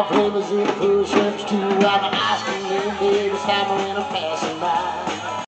All flavors in full shirts too. riding ice cream and baby, hammering in a passing by.